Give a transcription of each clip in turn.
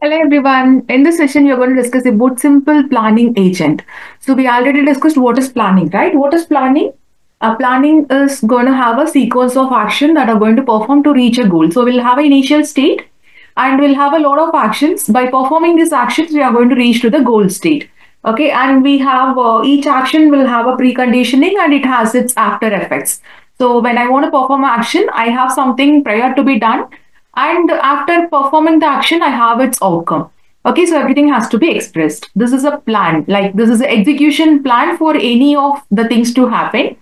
Hello everyone. In this session, we are going to discuss about simple planning agent. So we already discussed what is planning, right? What is planning? Uh, planning is going to have a sequence of action that are going to perform to reach a goal. So we'll have an initial state and we'll have a lot of actions. By performing these actions, we are going to reach to the goal state. Okay, and we have uh, each action will have a preconditioning and it has its after effects. So when I want to perform an action, I have something prior to be done and after performing the action i have its outcome. Okay so everything has to be expressed. This is a plan. Like this is an execution plan for any of the things to happen.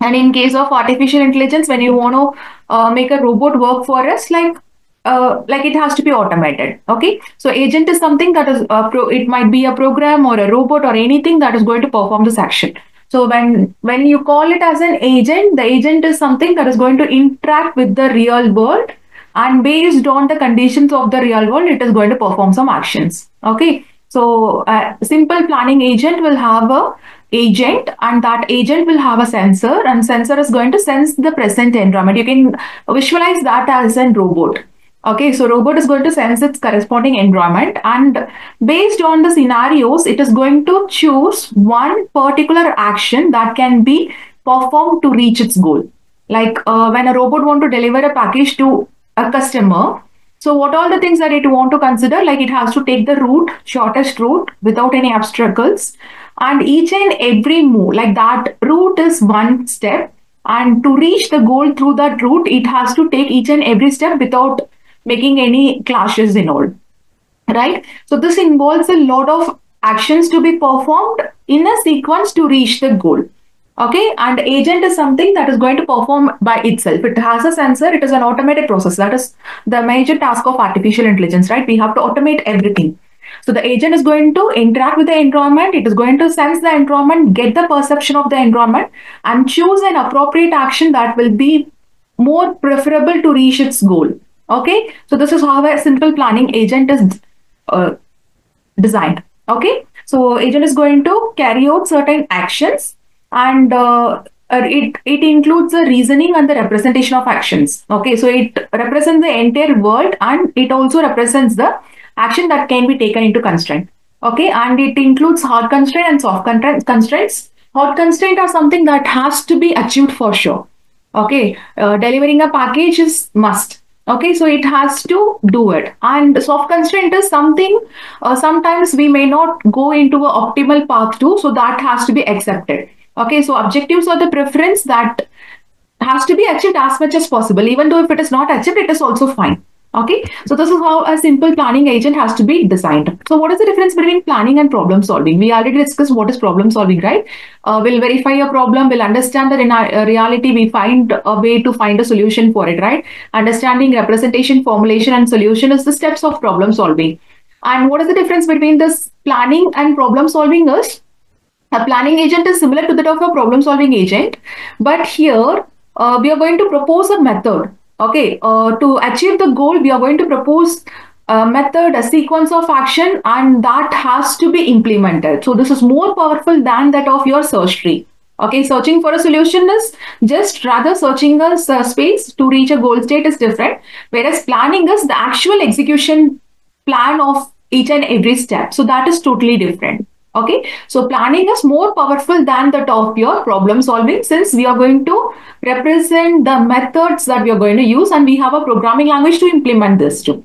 And in case of artificial intelligence when you want to uh, make a robot work for us like uh, like it has to be automated. Okay so agent is something that is uh, pro- it might be a program or a robot or anything that is going to perform this action. So when when you call it as an agent the agent is something that is going to interact with the real world and based on the conditions of the real world it is going to perform some actions. Okay? So a simple planning agent will have a agent and that agent will have a sensor and sensor is going to sense the present environment. You can visualize that as a robot. Okay? So robot is going to sense its corresponding environment and based on the scenarios it is going to choose one particular action that can be performed to reach its goal. Like uh, when a robot want to deliver a package to a customer. So what all the things that it want to consider, like it has to take the route, shortest route without any obstacles. And each and every move, like that route is one step. And to reach the goal through that route, it has to take each and every step without making any clashes in all. Right? So this involves a lot of actions to be performed in a sequence to reach the goal okay and agent is something that is going to perform by itself. It has a sensor it is an automated process. That is the major task of artificial intelligence right? We have to automate everything. So the agent is going to interact with the environment it is going to sense the environment get the perception of the environment and choose an appropriate action that will be more preferable to reach its goal. Okay? So this is how a simple planning agent is uh, designed. Okay? So agent is going to carry out certain actions and uh, uh, it it includes the reasoning and the representation of actions. Okay so it represents the entire world and it also represents the action that can be taken into constraint. Okay and it includes hard constraint and soft constraints. Hard constraint are something that has to be achieved for sure. Okay uh, delivering a package is must. Okay so it has to do it. And soft constraint is something uh, sometimes we may not go into an optimal path to so that has to be accepted Okay, so objectives are the preference that has to be achieved as much as possible. Even though if it is not achieved, it is also fine. Okay, so this is how a simple planning agent has to be designed. So what is the difference between planning and problem solving? We already discussed what is problem solving, right? Uh, we'll verify a problem, we'll understand that in our reality, we find a way to find a solution for it, right? Understanding representation, formulation, and solution is the steps of problem solving. And what is the difference between this planning and problem solving is a planning agent is similar to that of a problem solving agent, but here uh, we are going to propose a method. Okay, uh, to achieve the goal, we are going to propose a method, a sequence of action, and that has to be implemented. So this is more powerful than that of your search tree. Okay, searching for a solution is just rather searching a uh, space to reach a goal state is different, whereas planning is the actual execution plan of each and every step. So that is totally different. Okay, so planning is more powerful than the top your problem solving since we are going to represent the methods that we are going to use and we have a programming language to implement this too.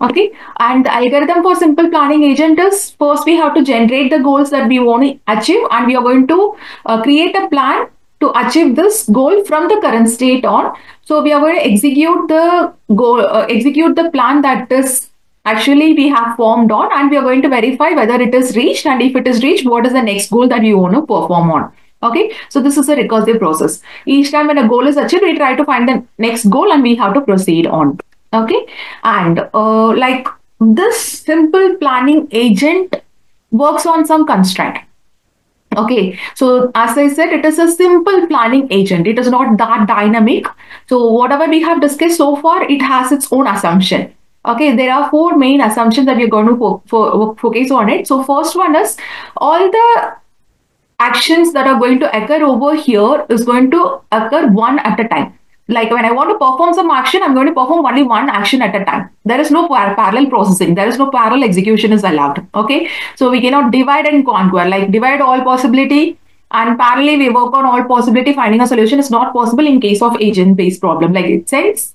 Okay, and the algorithm for simple planning agent is first we have to generate the goals that we want to achieve and we are going to uh, create a plan to achieve this goal from the current state on. So we are going to execute the goal, uh, execute the plan that is actually we have formed on and we are going to verify whether it is reached and if it is reached what is the next goal that we want to perform on. Okay? So this is a recursive process. Each time when a goal is achieved we try to find the next goal and we have to proceed on. Okay? And uh, like this simple planning agent works on some constraint. Okay, so as I said, it is a simple planning agent. It is not that dynamic. So whatever we have discussed so far, it has its own assumption. Okay, there are four main assumptions that we're going to fo fo focus on it. So first one is all the actions that are going to occur over here is going to occur one at a time. like when I want to perform some action, I'm going to perform only one action at a time. There is no par parallel processing. There is no parallel execution is allowed. Okay. So we cannot divide and conquer, like divide all possibility and parallelly we work on all possibility. Finding a solution is not possible in case of agent based problem. Like it says,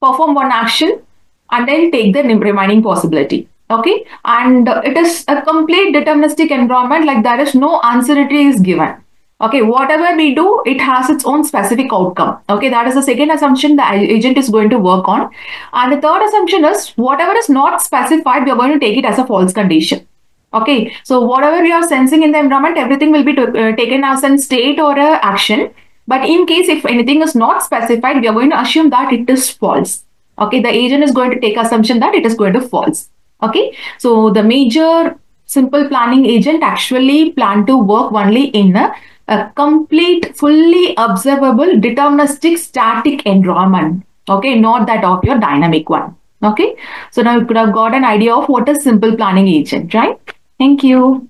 perform one action and then take the remaining possibility. Okay. And it is a complete deterministic environment. Like there is no answer is given okay whatever we do it has its own specific outcome okay that is the second assumption the agent is going to work on and the third assumption is whatever is not specified we are going to take it as a false condition okay so whatever we are sensing in the environment everything will be uh, taken as a state or action but in case if anything is not specified we are going to assume that it is false okay the agent is going to take assumption that it is going to false okay so the major simple planning agent actually plan to work only in a a complete, fully observable, deterministic, static environment. Okay, not that of your dynamic one. Okay, so now you could have got an idea of what is simple planning agent, right? Thank you.